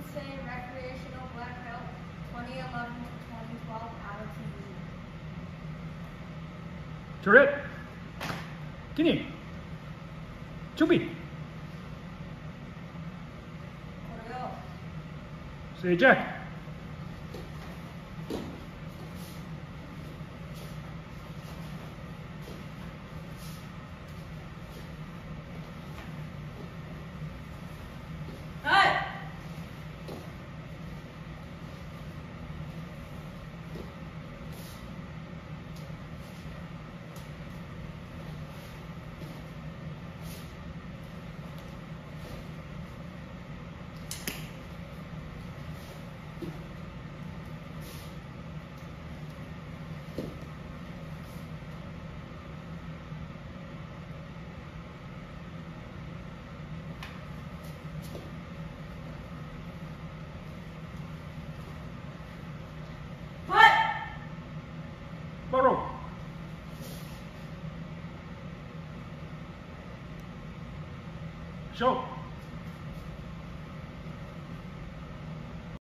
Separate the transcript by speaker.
Speaker 1: Wednesday recreational black belt 2011 to 2012 out of TV.
Speaker 2: Turret. Kini. Chubby. Say Jack. 張ろう